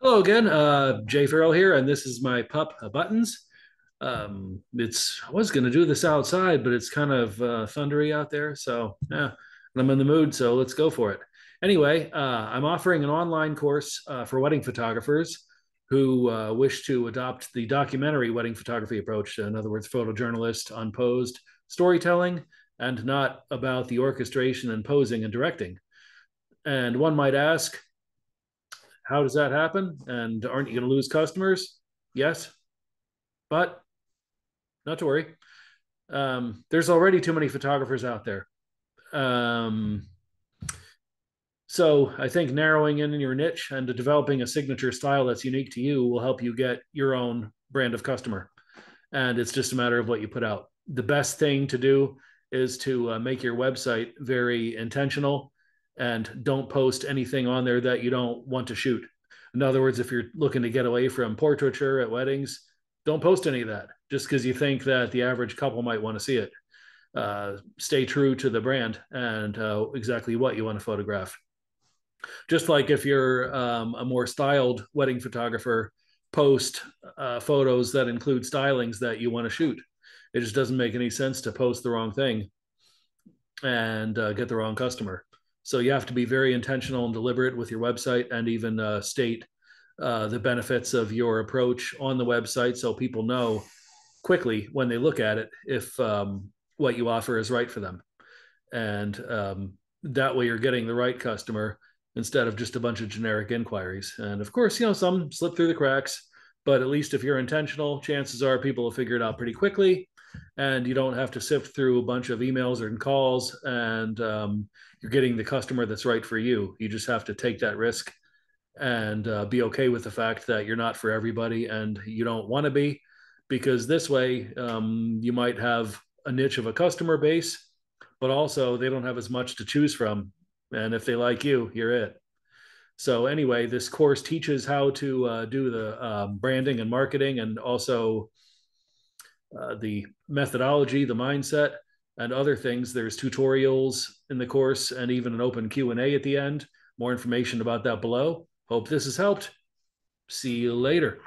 Hello again, uh, Jay Farrell here, and this is my pup uh, buttons. Um, it's I was going to do this outside, but it's kind of uh, thundery out there, so yeah, I'm in the mood, so let's go for it. Anyway, uh, I'm offering an online course uh, for wedding photographers who wish to adopt the documentary wedding photography approach. In other words, photojournalist, unposed storytelling, and not about the orchestration and posing and directing. And one might ask, how does that happen? And aren't you going to lose customers? Yes, but not to worry. Um, there's already too many photographers out there. Um, so I think narrowing in your niche and developing a signature style that's unique to you will help you get your own brand of customer. And it's just a matter of what you put out. The best thing to do is to uh, make your website very intentional and don't post anything on there that you don't want to shoot. In other words, if you're looking to get away from portraiture at weddings, don't post any of that just because you think that the average couple might want to see it. Uh, stay true to the brand and uh, exactly what you want to photograph. Just like if you're um, a more styled wedding photographer, post uh, photos that include stylings that you want to shoot. It just doesn't make any sense to post the wrong thing and uh, get the wrong customer. So you have to be very intentional and deliberate with your website and even uh, state uh, the benefits of your approach on the website so people know quickly when they look at it if um, what you offer is right for them. And um, that way you're getting the right customer instead of just a bunch of generic inquiries. And of course, you know, some slip through the cracks, but at least if you're intentional, chances are people will figure it out pretty quickly. And you don't have to sift through a bunch of emails and calls and um, you're getting the customer that's right for you. You just have to take that risk and uh, be okay with the fact that you're not for everybody and you don't want to be because this way um, you might have a niche of a customer base but also they don't have as much to choose from. And if they like you you're it so anyway this course teaches how to uh, do the um, branding and marketing and also uh, the methodology, the mindset, and other things. There's tutorials in the course and even an open Q&A at the end. More information about that below. Hope this has helped. See you later.